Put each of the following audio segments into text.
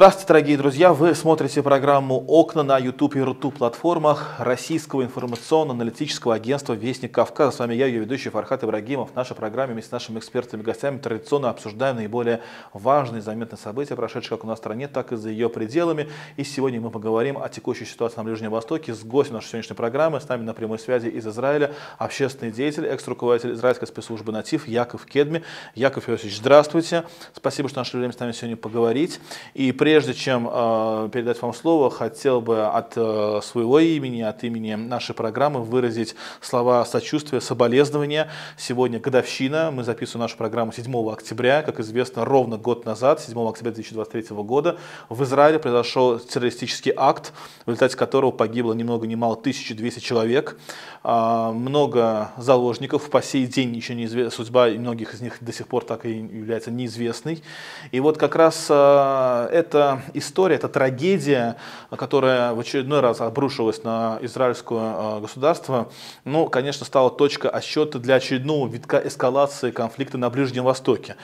Здравствуйте, дорогие друзья! Вы смотрите программу «Окна» на YouTube и Рутуб платформах Российского информационно-аналитического агентства «Вестник Кавказа». С вами я, ее ведущий Фархат Ибрагимов. В нашей программе вместе с нашими экспертами и гостями традиционно обсуждаем наиболее важные и заметные события, прошедшие как у нас в стране, так и за ее пределами. И сегодня мы поговорим о текущей ситуации на Ближнем Востоке с гостем нашей сегодняшней программы. С нами на прямой связи из Израиля общественный деятель, экс-руководитель израильской спецслужбы «Натив» Яков Кедми. Яков Иосифович, здравствуйте! Спасибо, что нашли время с нами сегодня поговорить. И и прежде чем э, передать вам слово, хотел бы от э, своего имени, от имени нашей программы выразить слова сочувствия, соболезнования. Сегодня годовщина. Мы записываем нашу программу 7 октября. Как известно, ровно год назад, 7 октября 2023 года, в Израиле произошел террористический акт, в результате которого погибло ни много ни мало 1200 человек. Э, много заложников. По сей день еще неизвестна судьба многих из них до сих пор так и является неизвестной. И вот как раз э, это история, это трагедия, которая в очередной раз обрушилась на израильское э, государство, ну, конечно, стала точка отсчета для очередного витка эскалации конфликта на Ближнем Востоке.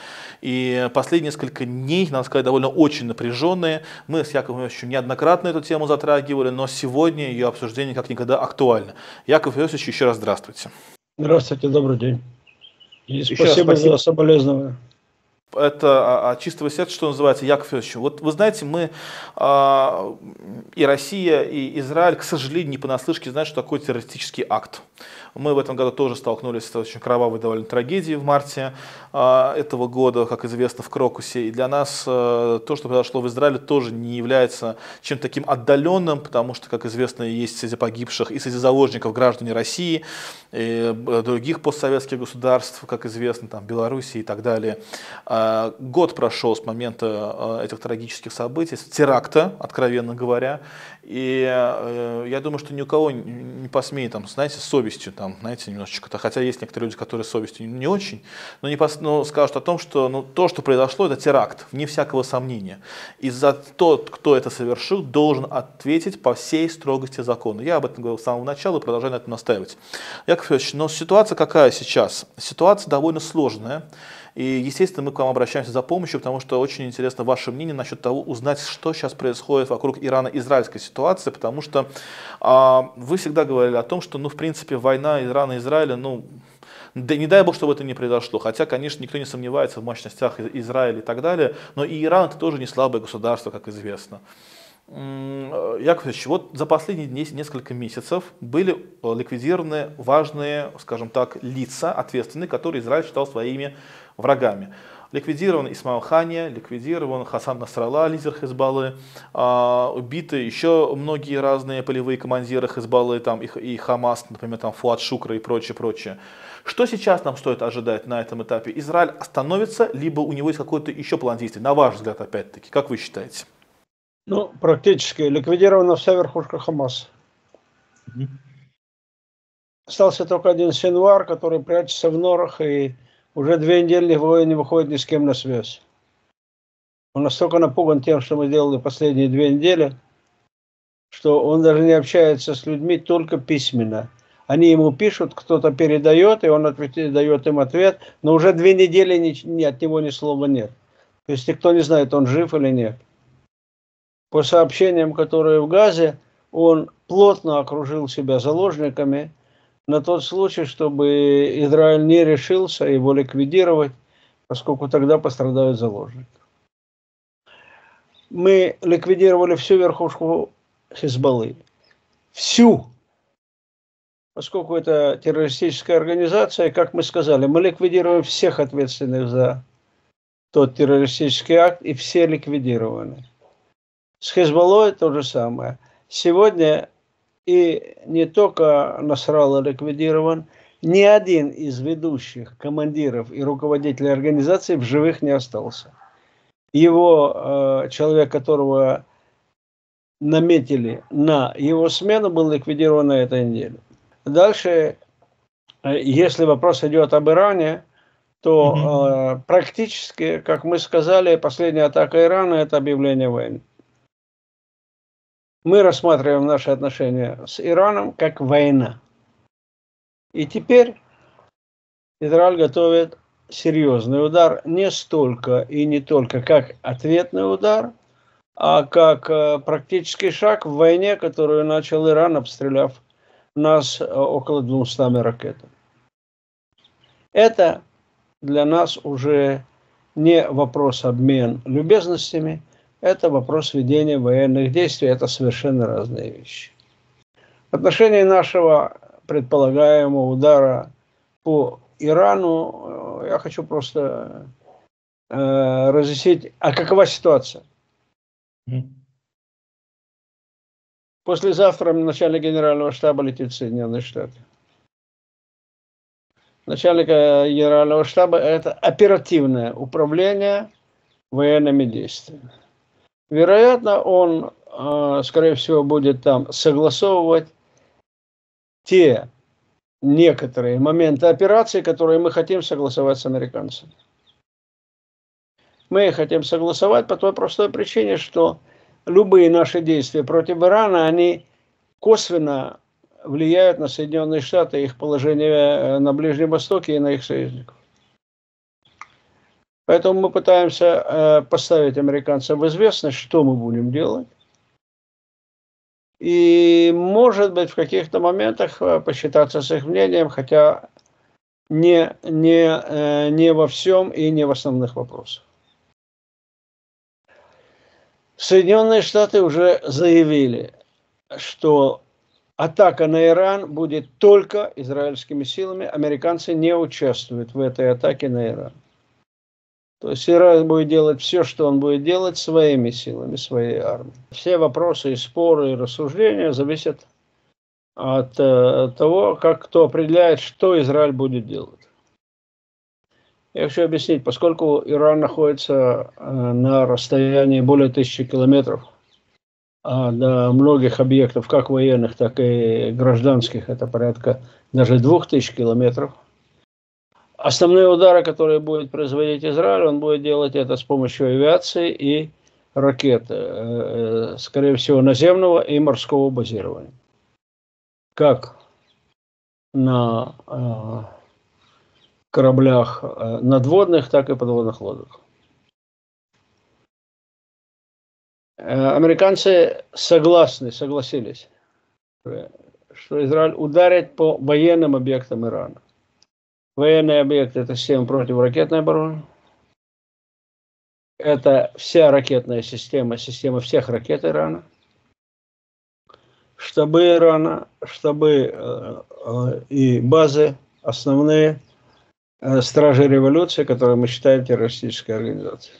И последние несколько дней, надо сказать, довольно очень напряженные. Мы с Яковом Иосифовичем неоднократно эту тему затрагивали, но сегодня ее обсуждение как никогда актуально. Яков Иосифович, еще раз здравствуйте. Здравствуйте, добрый день. И спасибо, спасибо за соболезнования это от чистого сердца, что называется, Яков Федорович. Вот вы знаете, мы а, и Россия, и Израиль, к сожалению, не понаслышке знают, что такое террористический акт. Мы в этом году тоже столкнулись с очень кровавой довольно трагедией в марте э, этого года, как известно, в Крокусе. И для нас э, то, что произошло в Израиле, тоже не является чем-то таким отдаленным, потому что, как известно, есть среди погибших и среди заложников граждане России, и э, других постсоветских государств, как известно, там, Белоруссии и так далее. Э, год прошел с момента э, этих трагических событий, с теракта, откровенно говоря. И я думаю, что ни у кого не посмеет, там, знаете, с совестью, там, знаете, немножечко, -то, хотя есть некоторые люди, которые совестью не очень, но, не пос, но скажут о том, что ну, то, что произошло, это теракт, вне всякого сомнения. И за тот, кто это совершил, должен ответить по всей строгости закона. Я об этом говорил с самого начала и продолжаю на этом настаивать. Яков Федорович, но ситуация какая сейчас? Ситуация довольно сложная. И, естественно, мы к вам обращаемся за помощью, потому что очень интересно ваше мнение насчет того, узнать, что сейчас происходит вокруг Ирана-израильской ситуации, потому что а, вы всегда говорили о том, что, ну, в принципе, война Ирана и Израиля, ну, да, не дай бог, чтобы это не произошло. Хотя, конечно, никто не сомневается в мощностях Израиля и так далее, но и Иран это тоже не слабое государство, как известно. Яковлевич, вот за последние несколько месяцев были ликвидированы важные, скажем так, лица ответственные, которые Израиль считал своими врагами. Ликвидирован Исмаил Хания, ликвидирован Хасан Насралла, лидер Хизбаллы, а, убиты еще многие разные полевые командиры Хизбаллы там, и, и Хамас, например, там Фуат Шукра и прочее, прочее. Что сейчас нам стоит ожидать на этом этапе? Израиль остановится, либо у него есть какой-то еще план действий, на ваш взгляд, опять-таки, как вы считаете? Ну, практически ликвидирована вся верхушка Хамаса. Остался только один Синвар, который прячется в норах и уже две недели не выходит ни с кем на связь. Он настолько напуган тем, что мы делали последние две недели, что он даже не общается с людьми только письменно. Они ему пишут, кто-то передает, и он ответ, дает им ответ, но уже две недели ни, ни, от него ни слова нет. То есть никто не знает, он жив или нет. По сообщениям, которые в Газе, он плотно окружил себя заложниками, на тот случай, чтобы Израиль не решился его ликвидировать, поскольку тогда пострадают заложники. Мы ликвидировали всю верхушку Хизбаллы. Всю. Поскольку это террористическая организация, как мы сказали, мы ликвидируем всех ответственных за тот террористический акт, и все ликвидированы. С Хизбаллой то же самое. Сегодня и не только Насралла ликвидирован, ни один из ведущих командиров и руководителей организации в живых не остался. Его, э, человек, которого наметили на его смену, был ликвидирован на этой неделе. Дальше, э, если вопрос идет об Иране, то mm-hmm. практически, как мы сказали, последняя атака Ирана – это объявление войны мы рассматриваем наши отношения с Ираном как война. И теперь Израиль готовит серьезный удар не столько и не только как ответный удар, а как э, практический шаг в войне, которую начал Иран, обстреляв нас э, около 200 ракетами. Это для нас уже не вопрос обмен любезностями, это вопрос ведения военных действий, это совершенно разные вещи. В отношении нашего предполагаемого удара по Ирану э, я хочу просто э, разъяснить, а какова ситуация? Послезавтра начальник генерального штаба летит в Соединенные Штаты. Начальник генерального штаба – это оперативное управление военными действиями. Вероятно, он, э, скорее всего, будет там согласовывать те некоторые моменты операции, которые мы хотим согласовать с американцами. Мы хотим согласовать по той простой причине, что любые наши действия против Ирана, они косвенно влияют на Соединенные Штаты, их положение э, на Ближнем Востоке и на их союзников. Поэтому мы пытаемся э, поставить американцам в известность, что мы будем делать. И, может быть, в каких-то моментах э, посчитаться с их мнением, хотя не, не, не во всем и не в основных вопросах. Соединенные Штаты уже заявили, что атака на Иран будет только израильскими силами. Американцы не участвуют в этой атаке на Иран. То есть Иран будет делать все, что он будет делать своими силами, своей армией. Все вопросы и споры и рассуждения зависят от э, того, как кто определяет, что Израиль будет делать. Я хочу объяснить, поскольку Иран находится э, на расстоянии более тысячи километров а до многих объектов, как военных, так и гражданских, это порядка даже двух тысяч километров. Основные удары, которые будет производить Израиль, он будет делать это с помощью авиации и ракет, э, э, скорее всего, наземного и морского базирования. Как на кораблях э, надводных, так и подводных лодок. Американцы согласны, согласились, что Израиль ударит по военным объектам Ирана. Военные объекты – это система противоракетной обороны. Это вся ракетная система, система всех ракет Ирана. Штабы Ирана, штабы э, э, и базы основные Э, стражи революции, которые мы считаем террористической организацией.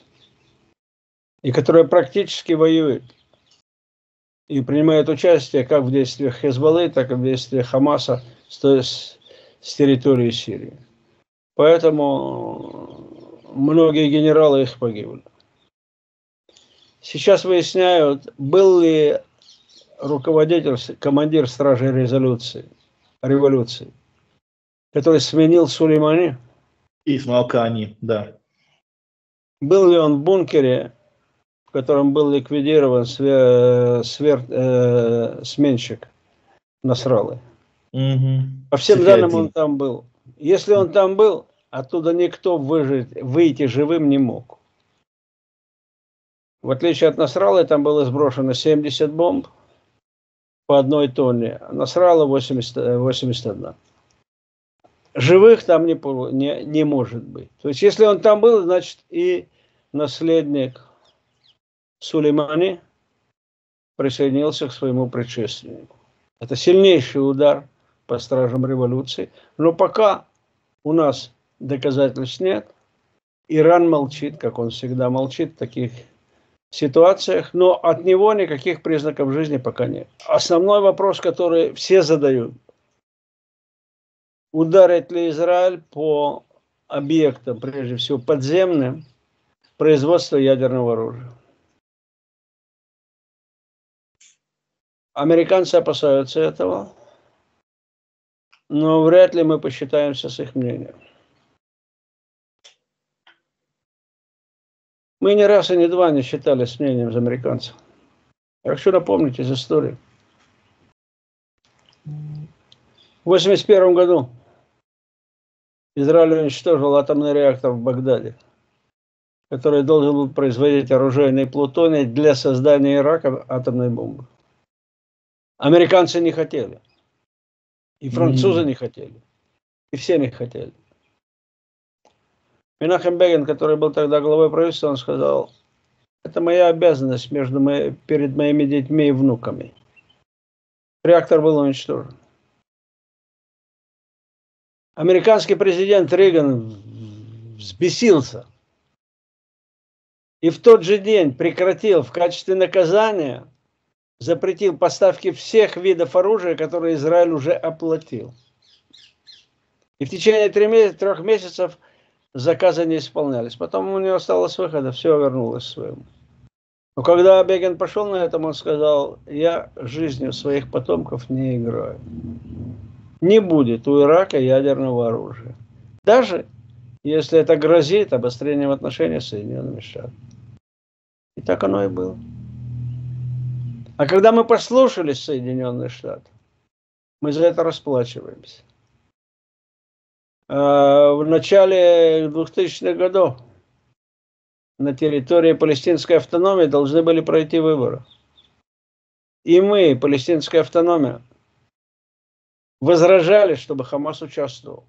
И которая практически воюет и принимает участие как в действиях Хезбаллы, так и в действиях Хамаса с, с, территории Сирии. Поэтому многие генералы их погибли. Сейчас выясняют, был ли руководитель, командир стражей резолюции, революции, который сменил Сулеймани – Исмаил Кани, да. Был ли он в бункере, в котором был ликвидирован свер, свер, э, сменщик Насралы? Угу. По всем Психиатрия. данным он там был. Если он там был, оттуда никто выжить, выйти живым не мог. В отличие от Насрала, там было сброшено 70 бомб по одной тонне, а Насрала 80, 81 живых там не, не, не может быть. То есть, если он там был, значит, и наследник Сулеймани присоединился к своему предшественнику. Это сильнейший удар по стражам революции. Но пока у нас доказательств нет, Иран молчит, как он всегда молчит в таких ситуациях, но от него никаких признаков жизни пока нет. Основной вопрос, который все задают – ударит ли Израиль по объектам, прежде всего подземным, производства ядерного оружия. Американцы опасаются этого, но вряд ли мы посчитаемся с их мнением. Мы ни раз и ни два не считались с мнением американцев. Я хочу напомнить из истории. В 1981 году Израиль уничтожил атомный реактор в Багдаде. который должен был производить оружейный плутоний для создания Ирака атомной бомбы. Американцы не хотели. И французы mm-hmm. не хотели. И все не хотели. Минахем Бегин, который был тогда главой правительства, он сказал, это моя обязанность между мои, перед моими детьми и внуками. Реактор был уничтожен. Американский президент Рейган взбесился. И в тот же день прекратил в качестве наказания, запретил поставки всех видов оружия, которые Израиль уже оплатил. И в течение трех месяцев заказы не исполнялись. Потом у него осталось выхода, все вернулось своему. Но когда Бегин пошел на этом, он сказал, я жизнью своих потомков не играю. Не будет у Ирака ядерного оружия. Даже если это грозит обострением отношений с Соединенными Штатами. И так оно и было. А когда мы послушались Соединенные Штаты, мы за это расплачиваемся. А, в начале 2000-х годов на территории палестинской автономии должны были пройти выборы. И мы, палестинская автономия, возражали, чтобы Хамас участвовал.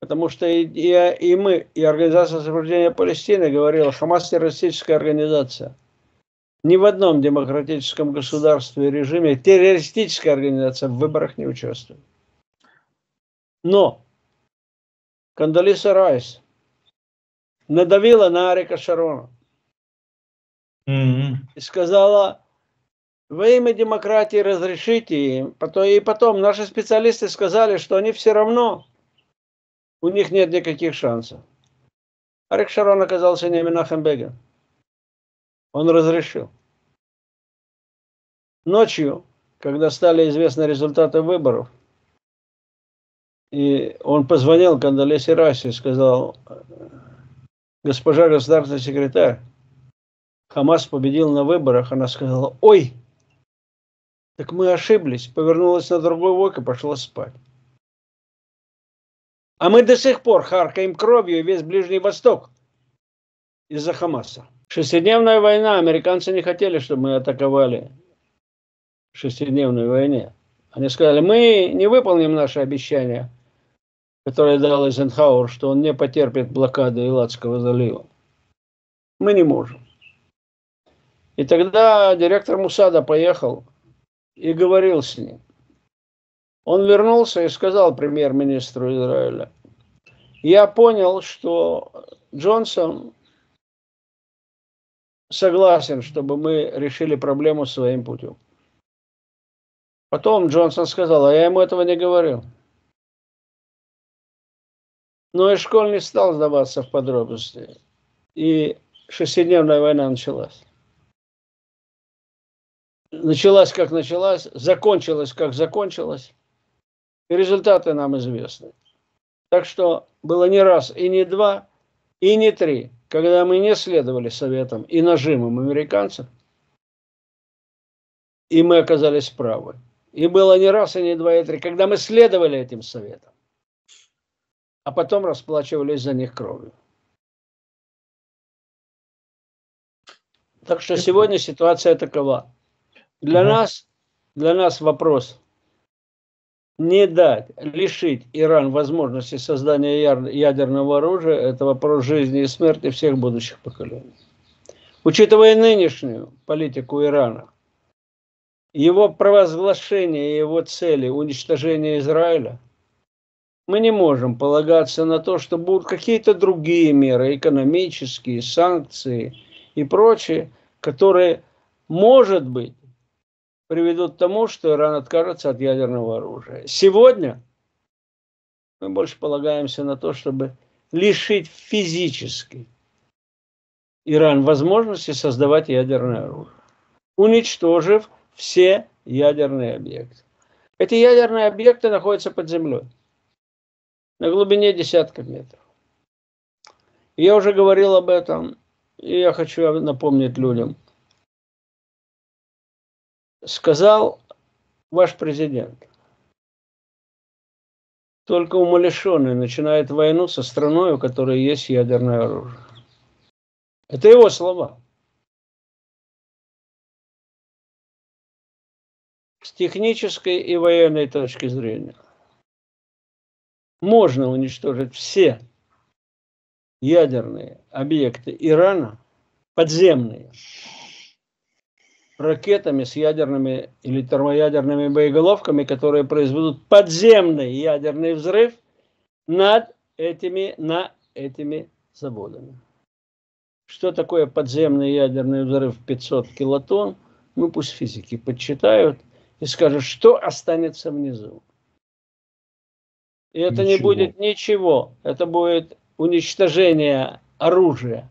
Потому что и, и, и мы, и Организация освобождения Палестины говорила, Хамас террористическая организация. Ни в одном демократическом государстве и режиме террористическая организация в выборах не участвует. Но Кандалиса Райс надавила на Арика Шарона mm-hmm. и сказала, во имя демократии разрешите им. И потом наши специалисты сказали, что они все равно, у них нет никаких шансов. Арик Шарон оказался не Минахем Бегин. Он разрешил. Ночью, когда стали известны результаты выборов, и он позвонил Кандалесе Расе и сказал, госпожа государственный секретарь, Хамас победил на выборах. Она сказала, ой, так мы ошиблись. Повернулась на другой бок и пошла спать. А мы до сих пор харкаем кровью весь Ближний Восток из-за Хамаса. Шестидневная война. Американцы не хотели, чтобы мы атаковали в шестидневной войне. Они сказали, мы не выполним наши обещания – которое дал Эйзенхауэр, что он не потерпит блокады Иладского залива. Мы не можем. И тогда директор Мусада поехал и говорил с ним. Он вернулся и сказал премьер-министру Израиля, я понял, что Джонсон согласен, чтобы мы решили проблему своим путем. Потом Джонсон сказал, а я ему этого не говорил. Но и школ не стал сдаваться в подробности. И шестидневная война началась. Началась как началась, закончилась как закончилась. И результаты нам известны. Так что было не раз и не два, и не три, когда мы не следовали советам и нажимам американцев, и мы оказались правы. И было не раз и не два, и три, когда мы следовали этим советам а потом расплачивались за них кровью. Так что сегодня ситуация такова. Для угу. нас, для нас вопрос не дать, лишить Иран возможности создания ядерного оружия, это вопрос жизни и смерти всех будущих поколений. Учитывая нынешнюю политику Ирана, его провозглашение, его цели уничтожения Израиля – мы не можем полагаться на то, что будут какие-то другие меры, экономические, санкции и прочее, которые, может быть, приведут к тому, что Иран откажется от ядерного оружия. Сегодня мы больше полагаемся на то, чтобы лишить физически Иран возможности создавать ядерное оружие, уничтожив все ядерные объекты. Эти ядерные объекты находятся под землей на глубине десятков метров. Я уже говорил об этом, и я хочу напомнить людям. Сказал ваш президент, только умалишенный начинает войну со страной, у которой есть ядерное оружие. Это его слова. С технической и военной точки зрения можно уничтожить все ядерные объекты Ирана, подземные, ракетами с ядерными или термоядерными боеголовками, которые произведут подземный ядерный взрыв над этими, на этими заводами. Что такое подземный ядерный взрыв 500 килотонн? Ну, пусть физики подсчитают и скажут, что останется внизу. И это ничего. не будет ничего. Это будет уничтожение оружия,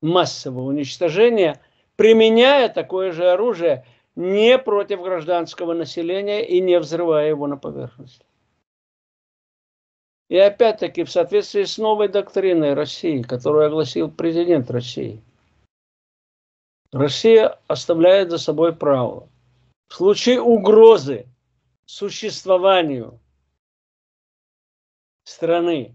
массового уничтожения, применяя такое же оружие не против гражданского населения и не взрывая его на поверхность. И опять-таки в соответствии с новой доктриной России, которую огласил президент России, Россия оставляет за собой право в случае угрозы существованию страны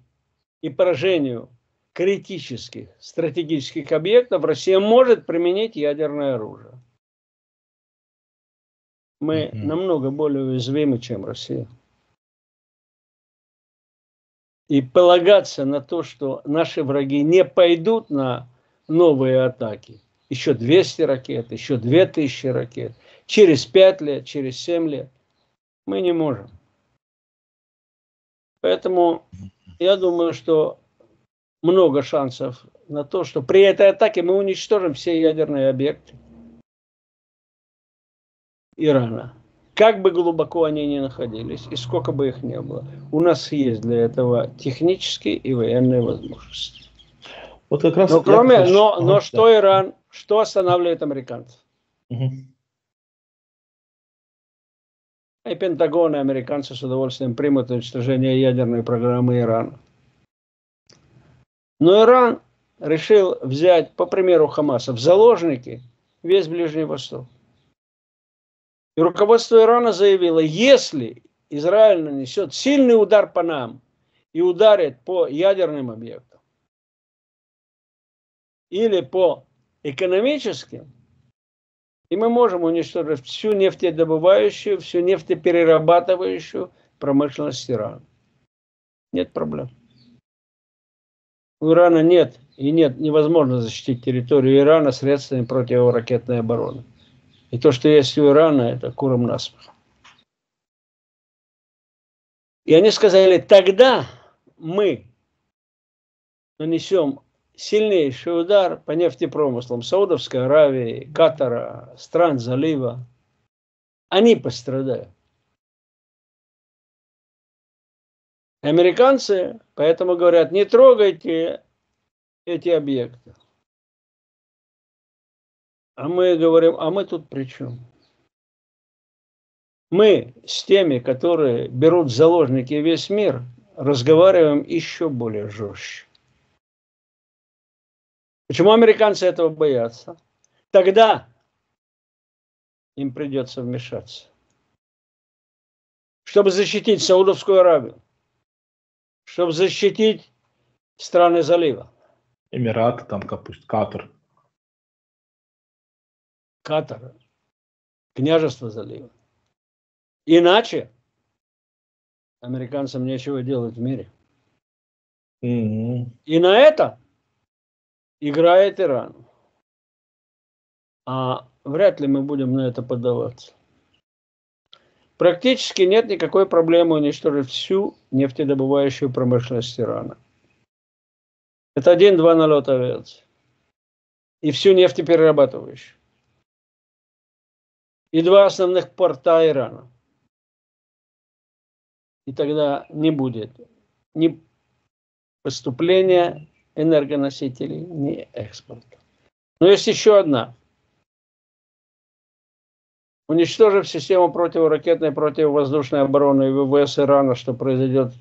и поражению критических стратегических объектов, Россия может применить ядерное оружие. Мы mm-hmm. намного более уязвимы, чем Россия. И полагаться на то, что наши враги не пойдут на новые атаки, еще 200 ракет, еще 2000 ракет, через 5 лет, через 7 лет, мы не можем. Поэтому я думаю, что много шансов на то, что при этой атаке мы уничтожим все ядерные объекты Ирана. Как бы глубоко они ни находились и сколько бы их ни было, у нас есть для этого технические и военные возможности. Вот как раз но кроме, хочу... но, но ага, что да. Иран, что останавливает американцев? Угу. И Пентагон, и американцы с удовольствием примут уничтожение ядерной программы Ирана. Но Иран решил взять, по примеру Хамаса, в заложники весь Ближний Восток. И руководство Ирана заявило, если Израиль нанесет сильный удар по нам и ударит по ядерным объектам или по экономическим, и мы можем уничтожить всю нефтедобывающую, всю нефтеперерабатывающую промышленность Ирана. Нет проблем. У Ирана нет и нет, невозможно защитить территорию Ирана средствами противоракетной обороны. И то, что есть у Ирана, это куром насмех. И они сказали, тогда мы нанесем сильнейший удар по нефтепромыслам Саудовской Аравии, Катара, стран залива. Они пострадают. Американцы поэтому говорят, не трогайте эти объекты. А мы говорим, а мы тут при чем? Мы с теми, которые берут заложники весь мир, разговариваем еще более жестче. Почему американцы этого боятся? Тогда им придется вмешаться. Чтобы защитить Саудовскую Аравию, чтобы защитить страны залива. Эмираты, там, капуст, Катар. Катара, княжество залива. Иначе американцам нечего делать в мире. Mm-hmm. И на это играет Иран. А вряд ли мы будем на это поддаваться. Практически нет никакой проблемы уничтожить всю нефтедобывающую промышленность Ирана. Это один-два налета авиации. И всю нефтеперерабатывающую и два основных порта Ирана. И тогда не будет ни поступления энергоносителей, ни экспорта. Но есть еще одна. Уничтожив систему противоракетной противовоздушной обороны ВВС Ирана, что произойдет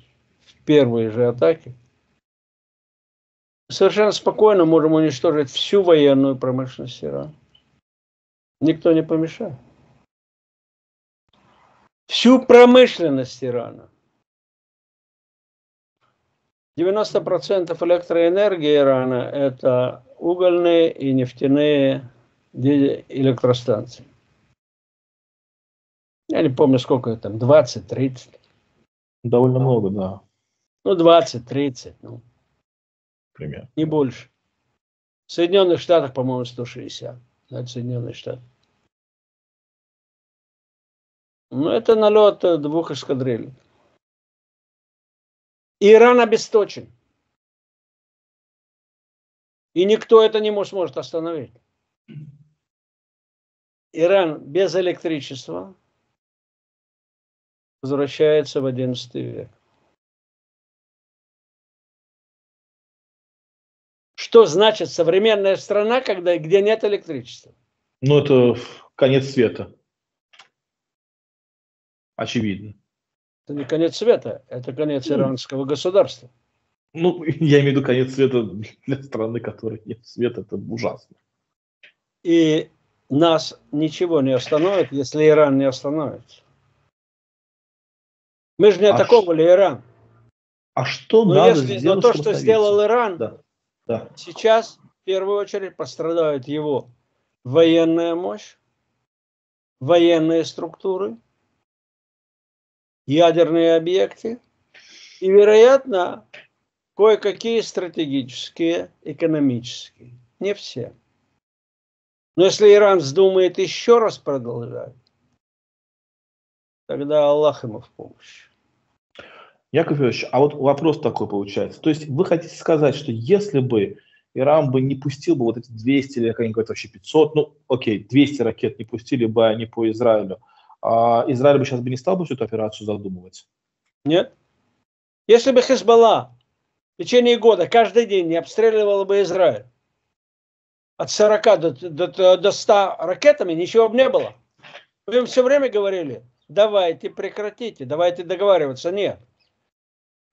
в первые же атаки, совершенно спокойно можем уничтожить всю военную промышленность Ирана. Никто не помешает всю промышленность Ирана. 90% электроэнергии Ирана – это угольные и нефтяные электростанции. Я не помню, сколько там, 20-30. Довольно много, да. Ну, 20-30, ну. Пример. Не больше. В Соединенных Штатах, по-моему, 160. Это Соединенные Штаты. Ну, это налет двух эскадрилей. Иран обесточен. И никто это не сможет остановить. Иран без электричества возвращается в XI век. Что значит современная страна, когда, где нет электричества? Ну, это конец света. Очевидно. Это не конец света, это конец ну, иранского государства. Ну, я имею в виду конец света для страны, которой нет света, это ужасно. И нас ничего не остановит, если Иран не остановится. Мы же не а атаковали ш... Иран. А что но надо если, сделать, но то, что сделал Иран, да, да. сейчас в первую очередь пострадает его военная мощь, военные структуры, ядерные объекты и, вероятно, кое-какие стратегические, экономические. Не все. Но если Иран вздумает еще раз продолжать, тогда Аллах ему в помощь. Яков Ильич, а вот вопрос такой получается. То есть вы хотите сказать, что если бы Иран бы не пустил бы вот эти 200 или какие-нибудь вообще 500, ну окей, 200 ракет не пустили бы они по Израилю, а Израиль бы сейчас бы не стал бы всю эту операцию задумывать? Нет. Если бы Хезбалла в течение года каждый день не обстреливала бы Израиль от 40 до, до, до 100 ракетами, ничего бы не было. Мы им все время говорили, давайте прекратите, давайте договариваться. Нет.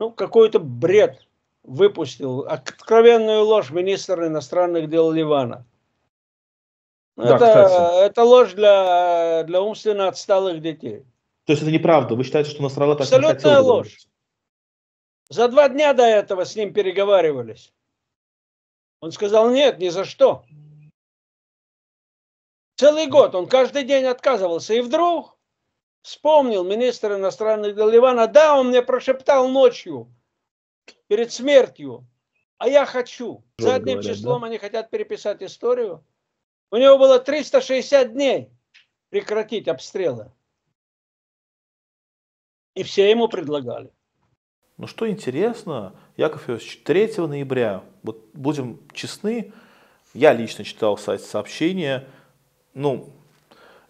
Ну, какой-то бред выпустил, откровенную ложь министр иностранных дел Ливана. Да, это, это ложь для, для умственно отсталых детей. То есть это неправда? Вы считаете, что Насрала так Абсолютная не хотел ложь. За два дня до этого с ним переговаривались. Он сказал, нет, ни за что. Целый год он каждый день отказывался. И вдруг вспомнил министр иностранных дел Ливана, да, он мне прошептал ночью, перед смертью, а я хочу. Задним говорят, числом да? они хотят переписать историю. У него было 360 дней прекратить обстрелы. И все ему предлагали. Ну что интересно, Яков Иосифович, 3 ноября, вот будем честны, я лично читал сайт сообщения, ну,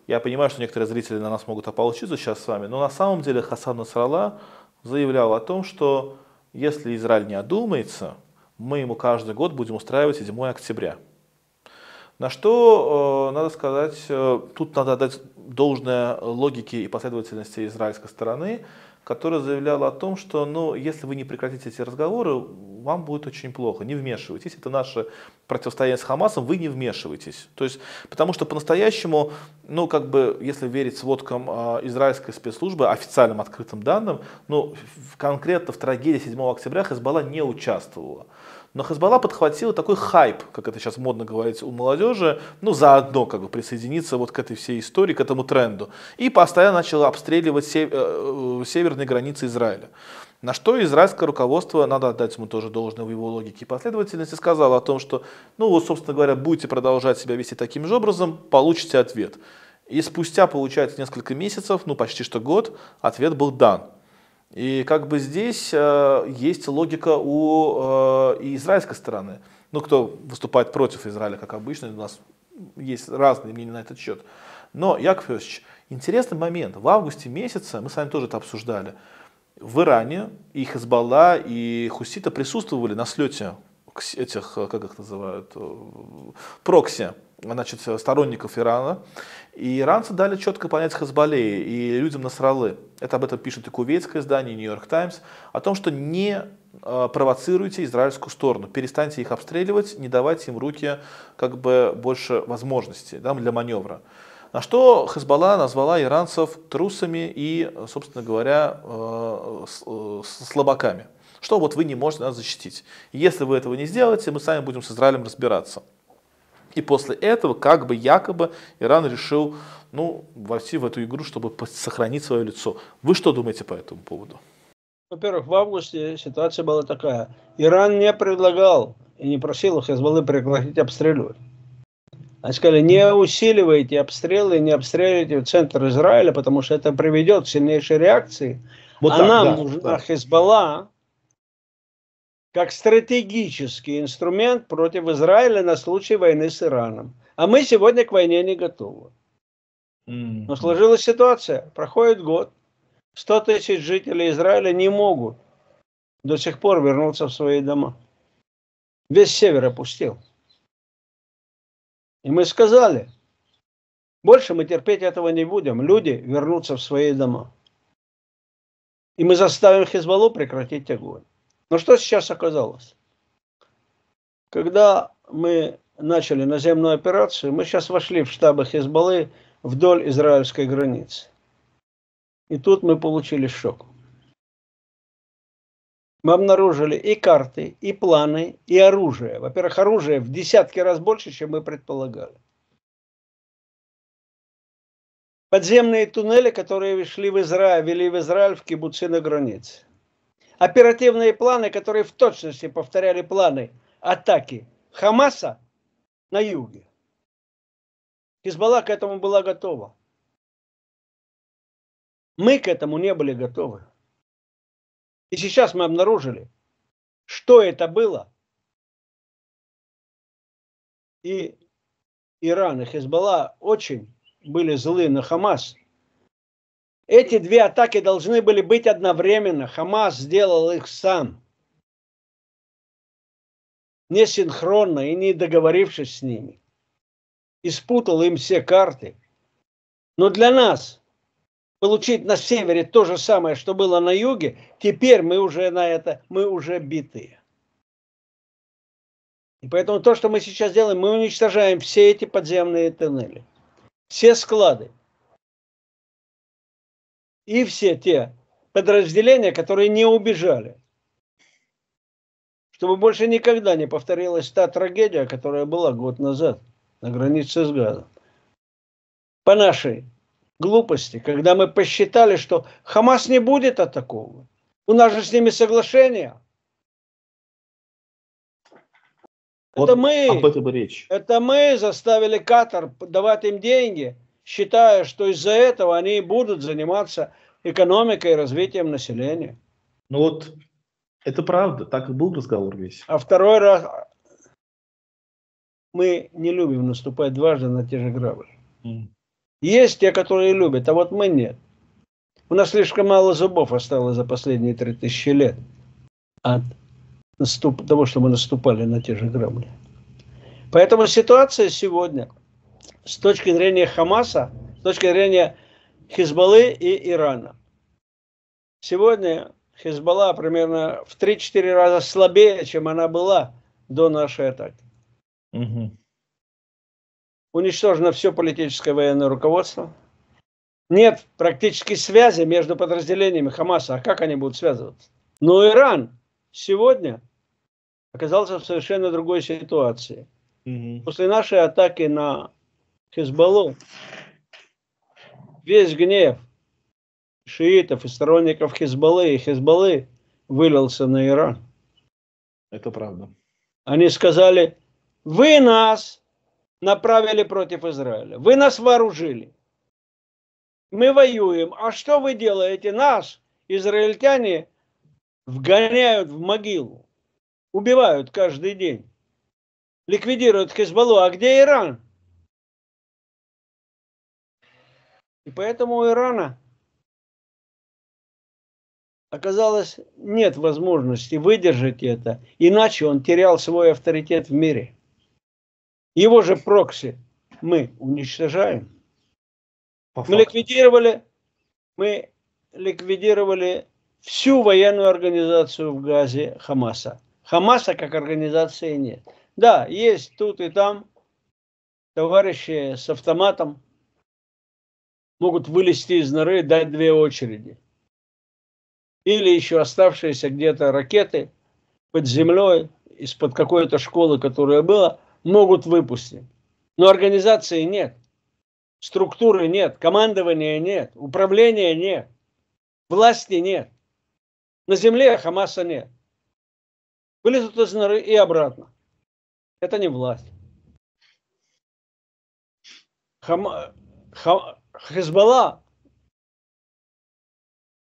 я понимаю, что некоторые зрители на нас могут ополчиться сейчас с вами, но на самом деле Хасан Насралла заявлял о том, что если Израиль не одумается, мы ему каждый год будем устраивать 7 октября. На что, э, надо сказать, э, тут надо дать должное логике и последовательности израильской стороны, которая заявляла о том, что ну, если вы не прекратите эти разговоры, вам будет очень плохо, не вмешивайтесь. Это наше противостояние с Хамасом, вы не вмешивайтесь. То есть, потому что по-настоящему, ну, как бы, если верить сводкам э, израильской спецслужбы, официальным открытым данным, ну, конкретно в трагедии 7 октября Хезбалла не участвовала. Но Хезбалла подхватила такой хайп, как это сейчас модно говорить у молодежи, ну, заодно как бы присоединиться вот к этой всей истории, к этому тренду. И постоянно начала обстреливать э, э, северные границы Израиля. На что израильское руководство, надо отдать ему тоже должное в его логике и последовательности, сказало о том, что, ну вот, собственно говоря, будете продолжать себя вести таким же образом, получите ответ. И спустя, получается, несколько месяцев, ну почти что год, ответ был дан. И как бы здесь э, есть логика у э, израильской стороны. Ну, кто выступает против Израиля, как обычно, у нас есть разные мнения на этот счет. Но, Яков Иосифович, интересный момент. В августе месяце, мы с вами тоже это обсуждали, в Иране и Хезбалла, и Хусита присутствовали на слете этих, как их называют, э, прокси, значит, сторонников Ирана. И иранцы дали четко понять Хазбале и людям Насралы. Это об этом пишет и кувейтское издание, и Нью-Йорк Таймс, о том, что не э, провоцируйте израильскую сторону, перестаньте их обстреливать, не давайте им руки как бы больше возможностей да, для маневра. На что Хезбалла назвала иранцев трусами и, собственно говоря, э, э, слабаками. Что вот вы не можете нас защитить. Если вы этого не сделаете, мы сами будем с Израилем разбираться. И после этого, как бы якобы, Иран решил ну, войти в эту игру, чтобы сохранить свое лицо. Вы что думаете по этому поводу? Во-первых, в августе ситуация была такая. Иран не предлагал и не просил Хезболлы прекратить обстреливать. Они сказали, не усиливайте обстрелы, не обстреливайте центр Израиля, потому что это приведет к сильнейшей реакции. Вот а так, нам да, нужна да. Хезболла как стратегический инструмент против Израиля на случай войны с Ираном. А мы сегодня к войне не готовы. Но сложилась ситуация, проходит год, 100 тысяч жителей Израиля не могут до сих пор вернуться в свои дома. Весь север опустил. И мы сказали, больше мы терпеть этого не будем. Люди вернутся в свои дома. И мы заставим Хизбаллу прекратить огонь. Но что сейчас оказалось? Когда мы начали наземную операцию, мы сейчас вошли в штабы Хизбаллы вдоль израильской границы. И тут мы получили шок. Мы обнаружили и карты, и планы, и оружие. Во-первых, оружие в десятки раз больше, чем мы предполагали. Подземные туннели, которые шли в Израиль, вели в Израиль в кибуцы на границе. Оперативные планы, которые в точности повторяли планы атаки Хамаса на юге. Хизбалла к этому была готова. Мы к этому не были готовы. И сейчас мы обнаружили, что это было. И Иран и Хизбалла очень были злы на Хамас. Эти две атаки должны были быть одновременно. Хамас сделал их сам. Не синхронно и не договорившись с ними и спутал им все карты. Но для нас получить на севере то же самое, что было на юге, теперь мы уже на это, мы уже битые. И поэтому то, что мы сейчас делаем, мы уничтожаем все эти подземные тоннели, все склады и все те подразделения, которые не убежали. Чтобы больше никогда не повторилась та трагедия, которая была год назад на границе с Газом. По нашей глупости, когда мы посчитали, что Хамас не будет атакован. У нас же с ними соглашение. Вот это мы, об этом речь. Это мы заставили Катар давать им деньги, считая, что из-за этого они будут заниматься экономикой и развитием населения. Ну вот, это правда, так и был разговор весь. А второй раз, мы не любим наступать дважды на те же грабли. Mm. Есть те, которые любят, а вот мы нет. У нас слишком мало зубов осталось за последние три тысячи лет от наступ... того, что мы наступали на те же грабли. Поэтому ситуация сегодня с точки зрения Хамаса, с точки зрения Хизбаллы и Ирана. Сегодня Хизбалла примерно в 3-4 раза слабее, чем она была до нашей атаки. Угу. Уничтожено все политическое военное руководство. Нет практически связи между подразделениями Хамаса. А как они будут связываться? Но Иран сегодня оказался в совершенно другой ситуации. Угу. После нашей атаки на Хизбаллу весь гнев шиитов и сторонников Хизбаллы и Хизбаллы вылился на Иран. Это правда. Они сказали, вы нас направили против Израиля. Вы нас вооружили. Мы воюем. А что вы делаете? Нас, израильтяне, вгоняют в могилу. Убивают каждый день. Ликвидируют Хизбаллу. А где Иран? И поэтому у Ирана оказалось нет возможности выдержать это, иначе он терял свой авторитет в мире. Его же прокси мы уничтожаем. мы ликвидировали, мы ликвидировали всю военную организацию в Газе Хамаса. Хамаса как организации нет. Да, есть тут и там товарищи с автоматом могут вылезти из норы и дать две очереди. или еще оставшиеся где-то ракеты под землей из-под какой-то школы, которая была, могут выпустить. Но организации нет, структуры нет, командования нет, управления нет, власти нет. На земле Хамаса нет. Вылезут из норы и обратно. Это не власть. Хам... Хам... Хизбалла,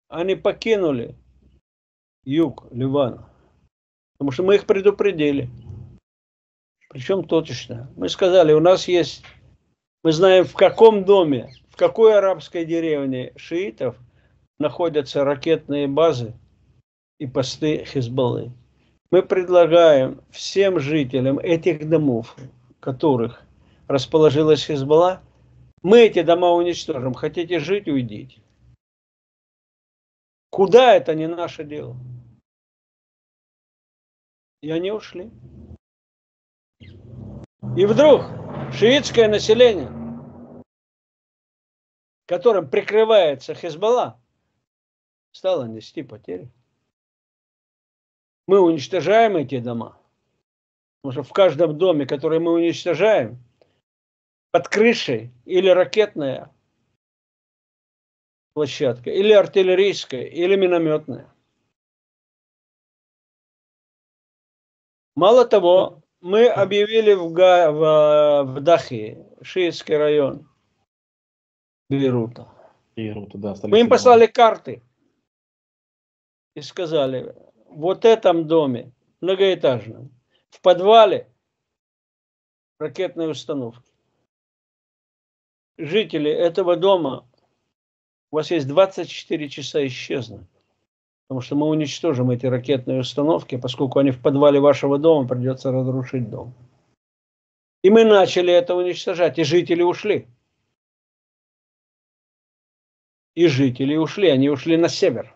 они покинули юг Ливана. Потому что мы их предупредили. Причем точечно. Мы сказали, у нас есть, мы знаем в каком доме, в какой арабской деревне шиитов находятся ракетные базы и посты Хизбаллы. Мы предлагаем всем жителям этих домов, в которых расположилась Хизбалла, мы эти дома уничтожим. Хотите жить, уйдите. Куда это не наше дело? И они ушли. И вдруг шиитское население, которым прикрывается Хизбалла, стало нести потери. Мы уничтожаем эти дома. Потому что в каждом доме, который мы уничтожаем, под крышей или ракетная площадка, или артиллерийская, или минометная. Мало того, мы объявили в, Га, в, в Дахи, шиитский район Бейрута. Бейрута да, мы им послали карты и сказали, вот этом доме, многоэтажном, в подвале ракетной установки. Жители этого дома, у вас есть 24 часа исчезнуть. Потому что мы уничтожим эти ракетные установки, поскольку они в подвале вашего дома, придется разрушить дом. И мы начали это уничтожать, и жители ушли. И жители ушли, они ушли на север.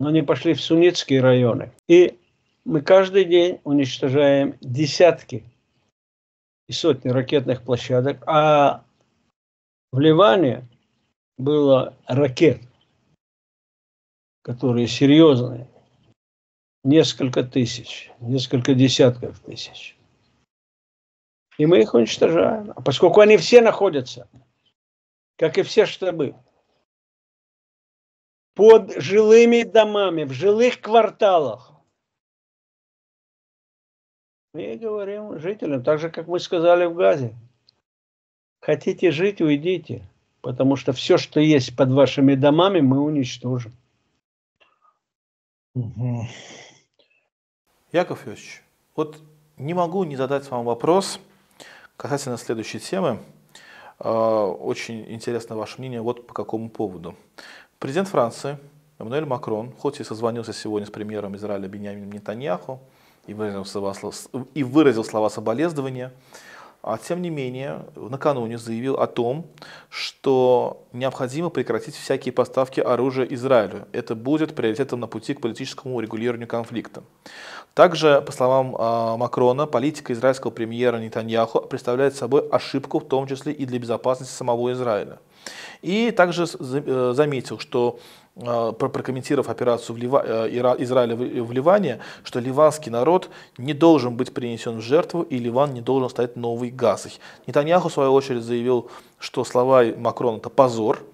Но они пошли в суннитские районы. И мы каждый день уничтожаем десятки и сотни ракетных площадок, а в Ливане было ракет – которые серьезные, несколько тысяч, несколько десятков тысяч. И мы их уничтожаем. А поскольку они все находятся, как и все штабы, под жилыми домами, в жилых кварталах, мы говорим жителям, так же, как мы сказали в Газе, хотите жить, уйдите, потому что все, что есть под вашими домами, мы уничтожим. Угу. Яков Иосифович, вот не могу не задать вам вопрос касательно следующей темы. А, очень интересно ваше мнение вот по какому поводу. Президент Франции Эммануэль Макрон, хоть и созвонился сегодня с премьером Израиля Беньямином Нетаньяху и выразил слова, и выразил слова соболезнования, а тем не менее накануне заявил о том, что необходимо прекратить всякие поставки оружия Израилю. Это будет приоритетом на пути к политическому урегулированию конфликта. Также, по словам э, Макрона, политика израильского премьера Нетаньяху представляет собой ошибку, в том числе и для безопасности самого Израиля. И также э, заметил, что прокомментировав операцию в Лива... Э, Израиля в Ливане, что ливанский народ не должен быть принесен в жертву, и Ливан не должен стать новой газой. Нетаньяху, в свою очередь, заявил, что слова Макрона – это позор,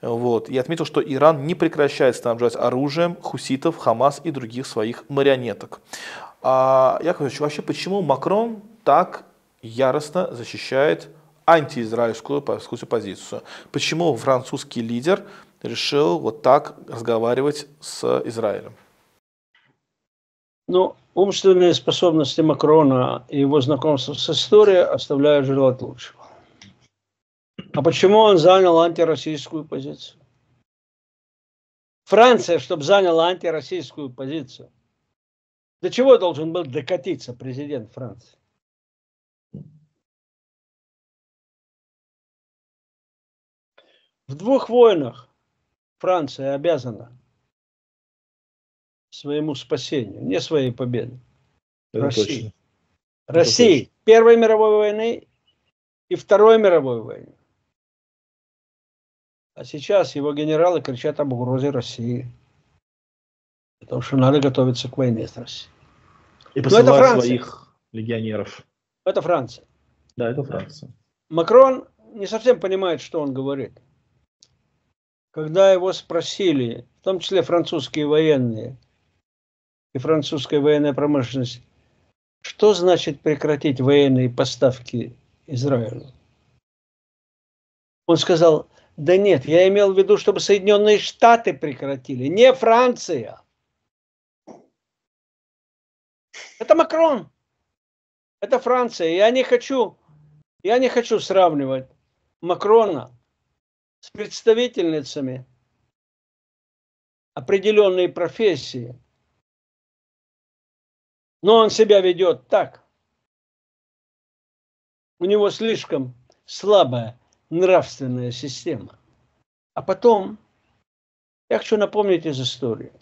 вот, и отметил, что Иран не прекращает снабжать оружием хуситов, Хамас и других своих марионеток. А, Яковлевич, вообще почему Макрон так яростно защищает антиизраильскую позицию. Почему французский лидер решил вот так разговаривать с Израилем? Ну, умственные способности Макрона и его знакомство с историей оставляют желать лучшего. А почему он занял антироссийскую позицию? Франция, чтобы заняла антироссийскую позицию, до чего должен был докатиться президент Франции? В двух войнах Франция обязана своему спасению, не своей победе. Это России. Точно. России. Точно. Первой мировой войны и Второй мировой войны. А сейчас его генералы кричат об угрозе России. Потому что надо готовиться к войне с Россией. И посылать своих легионеров. Это Франция. Да, это Франция. Макрон не совсем понимает, что он говорит. Когда его спросили, в том числе французские военные и французская военная промышленность, что значит прекратить военные поставки Израилю? Он сказал, да нет, я имел в виду, чтобы Соединенные Штаты прекратили, не Франция. Это Макрон. Это Франция. Я не хочу, я не хочу сравнивать Макрона с представительницами определенной профессии. Но он себя ведет так. У него слишком слабая нравственная система. А потом, я хочу напомнить из истории,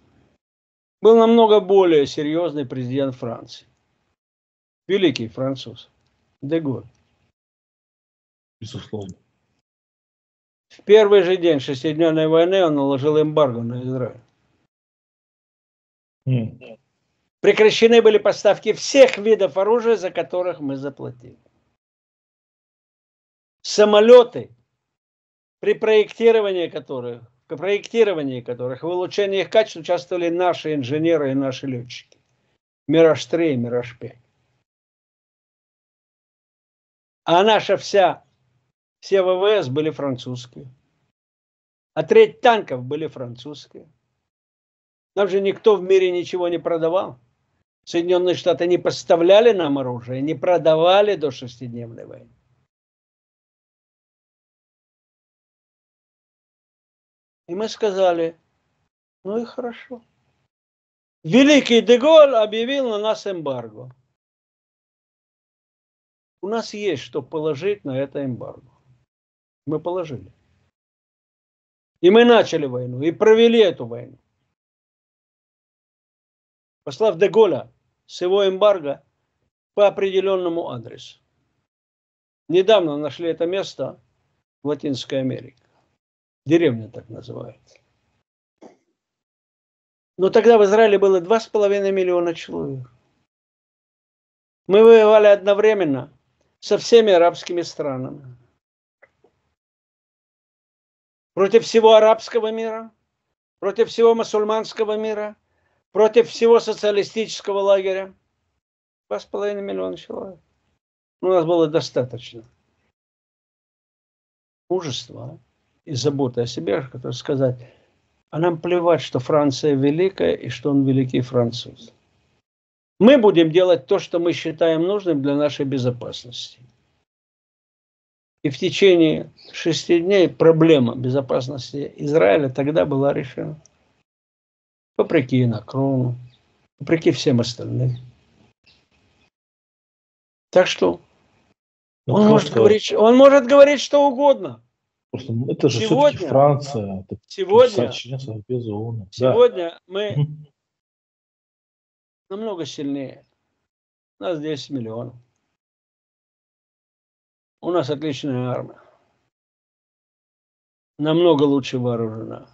был намного более серьезный президент Франции. Великий француз. Деголь. Безусловно. В первый же день шестидневной войны он наложил эмбарго на Израиль. Mm. Прекращены были поставки всех видов оружия, за которых мы заплатили самолеты, при проектировании которых, при проектировании которых, в улучшении их качества участвовали наши инженеры и наши летчики. Мираж-3 и Мираж-5. А наша вся, все ВВС были французские. А треть танков были французские. Нам же никто в мире ничего не продавал. Соединенные Штаты не поставляли нам оружие, не продавали до шестидневной войны. И мы сказали, ну и хорошо. Великий Деголь объявил на нас эмбарго. У нас есть что положить на это эмбарго. Мы положили. И мы начали войну, и провели эту войну. Послав Деголя с его эмбарго по определенному адресу. Недавно нашли это место в Латинской Америке. Деревня так называется. Но тогда в Израиле было 2,5 миллиона человек. Мы воевали одновременно со всеми арабскими странами. Против всего арабского мира, против всего мусульманского мира, против всего социалистического лагеря. 2,5 миллиона человек. У нас было достаточно. Мужество. А? и заботы о себе, который сказать, а нам плевать, что Франция великая и что он великий француз. Мы будем делать то, что мы считаем нужным для нашей безопасности. И в течение шести дней проблема безопасности Израиля тогда была решена. Вопреки Инакрону, вопреки всем остальным. Так что ну, он, может говорить, он может говорить что угодно. Просто это же сегодня, все-таки Франция. Это сегодня, сегодня да. мы намного сильнее. У нас 10 миллионов. У нас отличная армия. Намного лучше вооружена.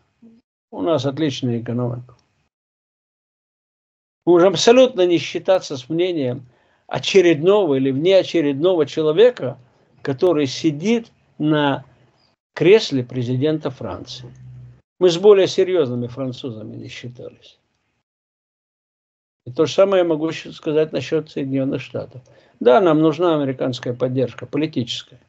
У нас отличная экономика. Мы можем абсолютно не считаться с мнением очередного или внеочередного человека, который сидит на кресле президента Франции. Мы с более серьезными французами не считались. И то же самое я могу сказать насчет Соединенных Штатов. Да, нам нужна американская поддержка, политическая.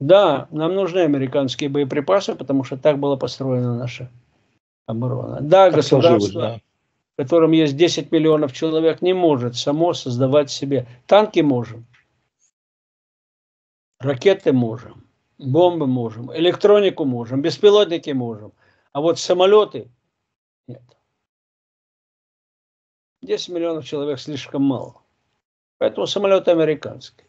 Да, нам нужны американские боеприпасы, потому что так была построена наша оборона. Да, так государство, да. в котором есть 10 миллионов человек, не может само создавать себе. Танки можем, ракеты можем, бомбы можем, электронику можем, беспилотники можем, а вот самолеты нет. 10 миллионов человек слишком мало. Поэтому самолеты американские.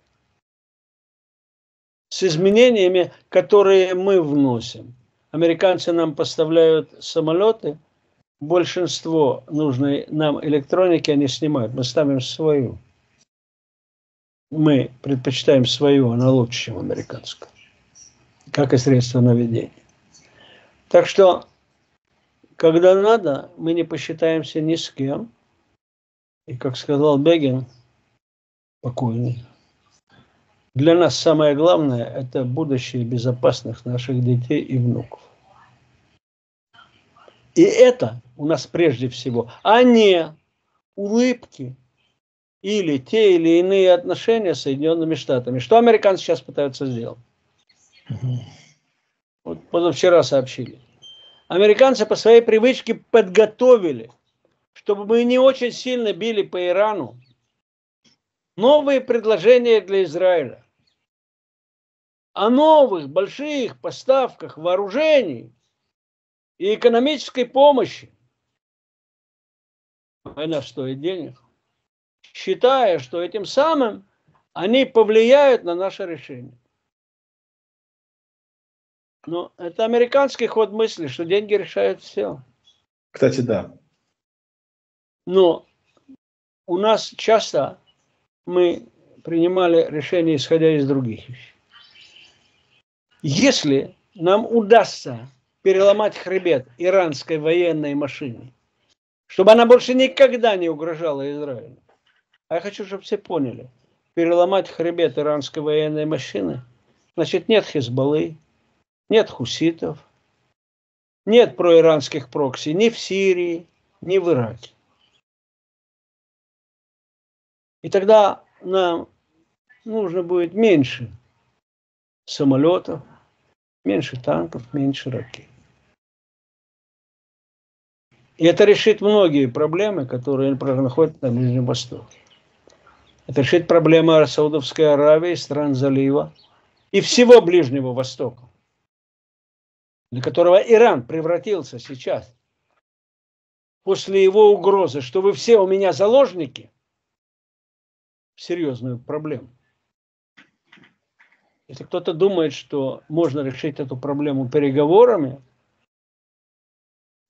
С изменениями, которые мы вносим. Американцы нам поставляют самолеты, большинство нужной нам электроники они снимают. Мы ставим свою. Мы предпочитаем свою, она лучше, чем американскую как и средства наведения. Так что, когда надо, мы не посчитаемся ни с кем. И, как сказал Бегин, покойный, для нас самое главное – это будущее безопасных наших детей и внуков. И это у нас прежде всего, а не улыбки или те или иные отношения с Соединенными Штатами. Что американцы сейчас пытаются сделать? Вот позавчера сообщили. Американцы по своей привычке подготовили, чтобы мы не очень сильно били по Ирану, новые предложения для Израиля о новых больших поставках вооружений и экономической помощи. Война стоит денег. Считая, что этим самым они повлияют на наше решение. Но это американский ход мысли, что деньги решают все. Кстати, да. Но у нас часто мы принимали решения, исходя из других вещей. Если нам удастся переломать хребет иранской военной машине, чтобы она больше никогда не угрожала Израилю, а я хочу, чтобы все поняли, переломать хребет иранской военной машины, значит нет Хизбаллы, нет хуситов, нет проиранских прокси ни в Сирии, ни в Ираке. И тогда нам нужно будет меньше самолетов, меньше танков, меньше ракет. И это решит многие проблемы, которые находят на Ближнем Востоке. Это решит проблемы Саудовской Аравии, стран залива и всего Ближнего Востока, для которого Иран превратился сейчас, после его угрозы, что вы все у меня заложники, серьезную проблему. Если кто-то думает, что можно решить эту проблему переговорами,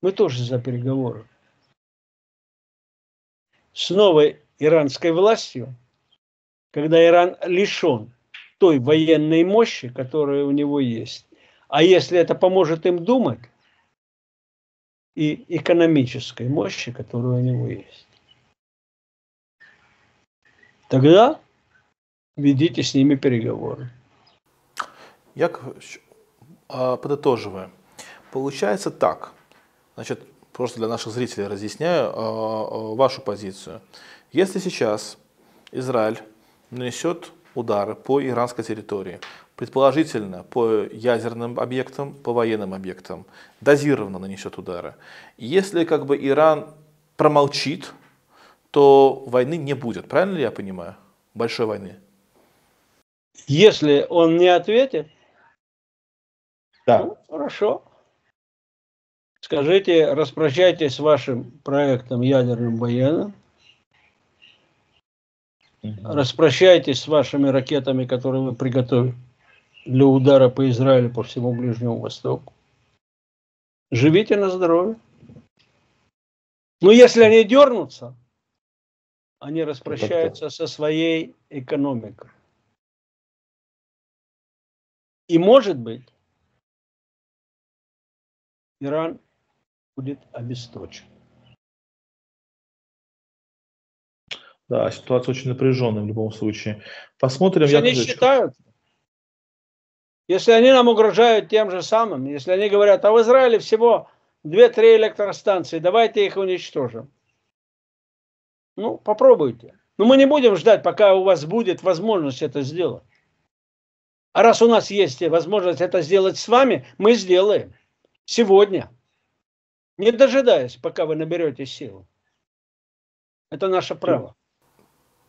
мы тоже за переговоры. С новой иранской властью, когда Иран лишен той военной мощи, которая у него есть. А если это поможет им думать, и экономической мощи, которая у него есть. Тогда ведите с ними переговоры. Яковлевич, а, подытоживая, получается так, значит, просто для наших зрителей разъясняю а, а, вашу позицию. Если сейчас Израиль нанесет удары по иранской территории, предположительно по ядерным объектам, по военным объектам, дозированно нанесет удары. Если как бы Иран промолчит, то войны не будет. Правильно ли я понимаю? Большой войны. Если он не ответит, да. Ну, хорошо. Скажите, распрощайтесь с вашим проектом ядерным военным. Угу. Распрощайтесь с вашими ракетами, которые вы приготовили для удара по Израилю, по всему Ближнему Востоку. Живите на здоровье. Но если они дернутся, они распрощаются со своей экономикой. И может быть, Иран будет обесточен. Да, ситуация очень напряженная в любом случае. Посмотрим. Если они считают, если они нам угрожают тем же самым, если они говорят, а в Израиле всего 2-3 электростанции, давайте их уничтожим. Ну, попробуйте. Но мы не будем ждать, пока у вас будет возможность это сделать. А раз у нас есть возможность это сделать с вами, мы сделаем сегодня, не дожидаясь, пока вы наберете силу. Это наше право.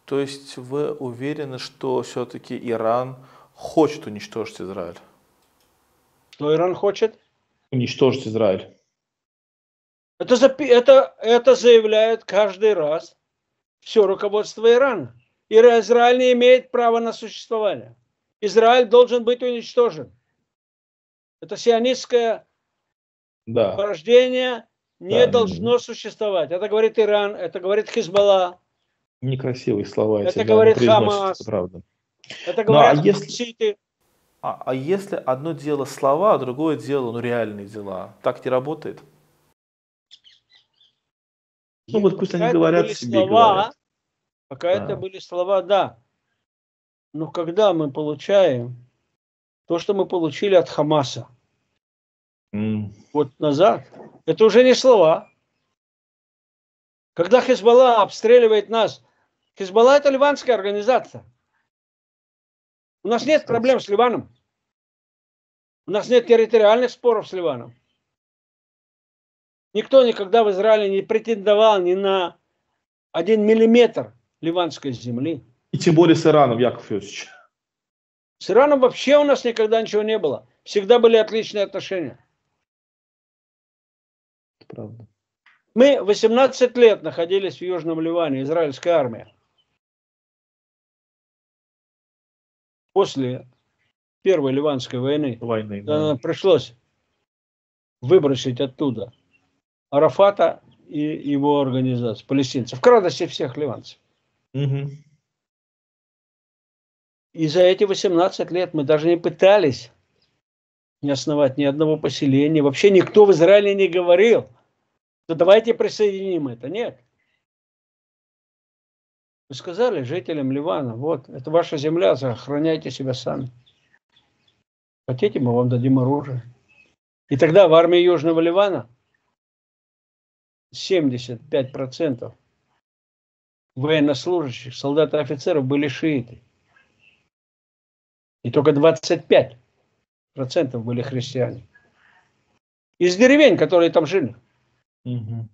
То есть вы уверены, что все-таки Иран хочет уничтожить Израиль? Что Иран хочет? Уничтожить Израиль. Это, это, это заявляет каждый раз все руководство Ирана. Израиль не имеет права на существование. Израиль должен быть уничтожен. Это сионистская да. порождение не да. должно существовать. Это говорит Иран, это говорит Хизбалла. Некрасивые слова. Это говорит Хамас. Это, правда. это говорят ну, а если... А, а если одно дело слова, а другое дело ну, реальные дела, так не работает? Ну вот пусть они говорят себе слова, говорят. Пока да. это были слова, да. Но когда мы получаем то, что мы получили от Хамаса mm. год назад, это уже не слова. Когда Хизбалла обстреливает нас, Хизбалла это ливанская организация. У нас нет проблем с Ливаном. У нас нет территориальных споров с Ливаном. Никто никогда в Израиле не претендовал ни на один миллиметр ливанской земли. И тем более с Ираном, Яков Иосифович. С Ираном вообще у нас никогда ничего не было. Всегда были отличные отношения. Правда. Мы 18 лет находились в Южном Ливане, израильская армия. После Первой Ливанской войны, войны да. пришлось выбросить оттуда Арафата и его организацию, палестинцев, к радости всех ливанцев. Угу. И за эти 18 лет мы даже не пытались не основать ни одного поселения. Вообще никто в Израиле не говорил, что давайте присоединим это. Нет. Вы сказали жителям Ливана, вот, это ваша земля, охраняйте себя сами. Хотите, мы вам дадим оружие. И тогда в армии Южного Ливана 75% военнослужащих, солдат и офицеров были шииты. И только 25% были христиане. Из деревень, которые там жили. Угу.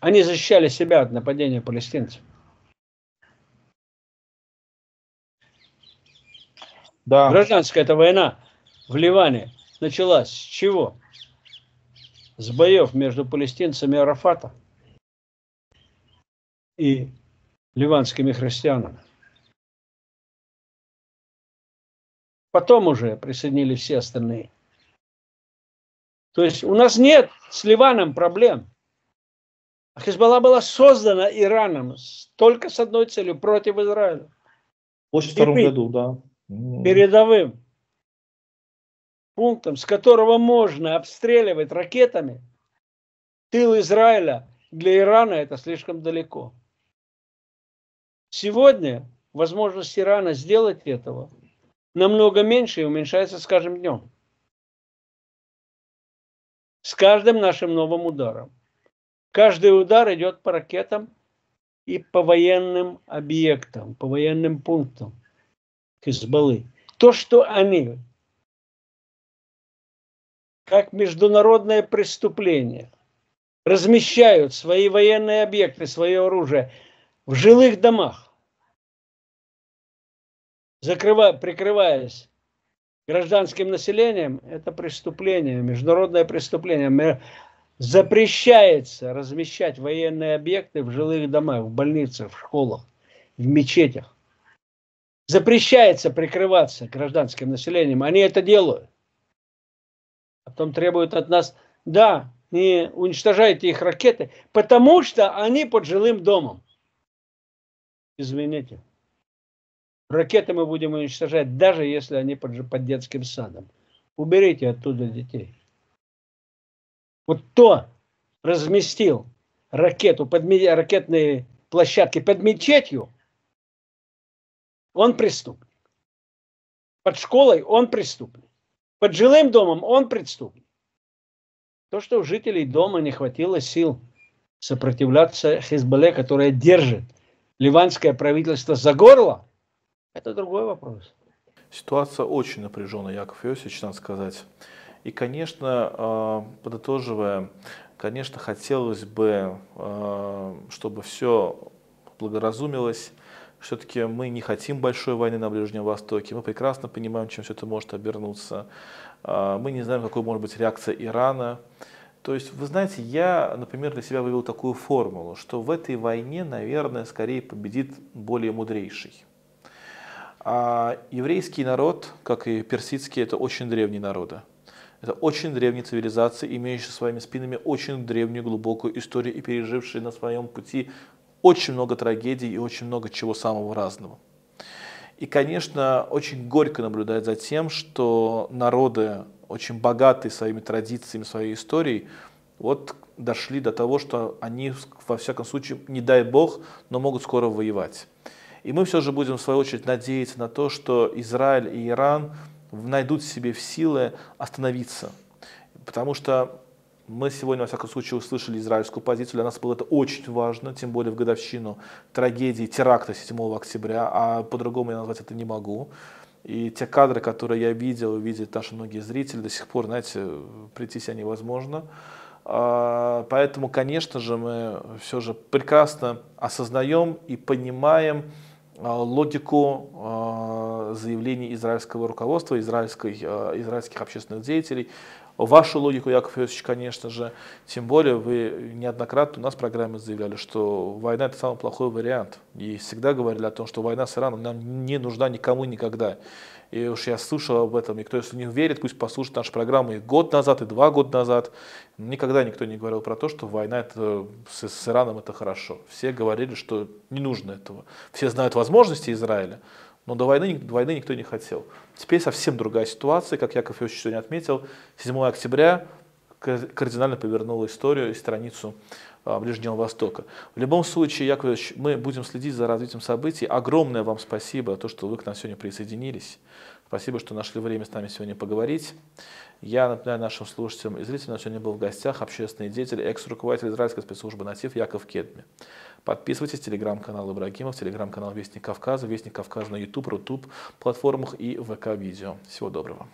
Они защищали себя от нападения палестинцев. Да. Гражданская эта война в Ливане началась с чего? С боев между палестинцами Арафата и ливанскими христианами. Потом уже присоединились все остальные. То есть у нас нет с Ливаном проблем. А Хизбалла была создана Ираном только с одной целью – против Израиля. В 82 году, да. Передовым пунктом, с которого можно обстреливать ракетами тыл Израиля, для Ирана это слишком далеко. Сегодня возможность Ирана сделать этого намного меньше и уменьшается с каждым днем. С каждым нашим новым ударом. Каждый удар идет по ракетам и по военным объектам, по военным пунктам Хизбаллы. То, что они как международное преступление размещают свои военные объекты, свое оружие в жилых домах, закрывая, прикрываясь гражданским населением, это преступление, международное преступление. Запрещается размещать военные объекты в жилых домах, в больницах, в школах, в мечетях. Запрещается прикрываться гражданским населением. Они это делают. А потом требуют от нас, да, не уничтожайте их ракеты, потому что они под жилым домом. Извините. Ракеты мы будем уничтожать, даже если они под, под детским садом. Уберите оттуда детей. Вот кто разместил ракету под ракетные площадки под мечетью, он преступник. Под школой он преступник. Под жилым домом он преступник. То, что у жителей дома не хватило сил сопротивляться Хизбалле, которая держит ливанское правительство за горло, это другой вопрос. Ситуация очень напряженная, Яков Иосифович, надо сказать. И, конечно, а, подытоживая, конечно, хотелось бы, а, чтобы все благоразумилось. Все-таки мы не хотим большой войны на Ближнем Востоке. Мы прекрасно понимаем, чем все это может обернуться. А, мы не знаем, какой может быть реакция Ирана. То есть, вы знаете, я, например, для себя вывел такую формулу, что в этой войне, наверное, скорее победит более мудрейший. А еврейский народ, как и персидский, это очень древние народы. Это очень древние цивилизации, имеющие своими спинами очень древнюю глубокую историю и пережившие на своем пути очень много трагедий и очень много чего самого разного. И, конечно, очень горько наблюдать за тем, что народы, очень богатые своими традициями, своей историей, вот дошли до того, что они, во всяком случае, не дай бог, но могут скоро воевать. И мы все же будем, в свою очередь, надеяться на то, что Израиль и Иран найдут в себе силы остановиться. Потому что мы сегодня, во всяком случае, услышали израильскую позицию. Для нас было это очень важно, тем более в годовщину трагедии теракта 7 октября, а по-другому я назвать это не могу. И те кадры, которые я видел, видят наши многие зрители, до сих пор, знаете, прийти себя невозможно. А, поэтому, конечно же, мы все же прекрасно осознаем и понимаем а, логику а, заявлений израильского руководства, израильской, израильских общественных деятелей вашу логику, Яков Иосифович, конечно же. Тем более вы неоднократно у нас в программе заявляли, что война это самый плохой вариант. И всегда говорили о том, что война с Ираном нам не нужна никому никогда. И уж я слышал об этом, и кто если не верит, пусть послушает наши программы и год назад, и два года назад. Никогда никто не говорил про то, что война это, с, с Ираном это хорошо. Все говорили, что не нужно этого. Все знают возможности Израиля, но до войны, до войны никто не хотел. Теперь совсем другая ситуация, как Яков Иосифович сегодня отметил. 7 октября кардинально повернула историю и страницу а, Ближнего Востока. В любом случае, Яков Иосифович, мы будем следить за развитием событий. Огромное вам спасибо, то, что вы к нам сегодня присоединились. Спасибо, что нашли время с нами сегодня поговорить. Я напоминаю нашим слушателям и зрителям, сегодня был в гостях общественный деятель, экс-руководитель израильской спецслужбы НАТИФ Яков Кедми. Подписывайтесь, телеграм-канал Ибрагимов, телеграм-канал Вестник Кавказа, Вестник Кавказа на YouTube, Рутуб, платформах и ВК-видео. Всего доброго.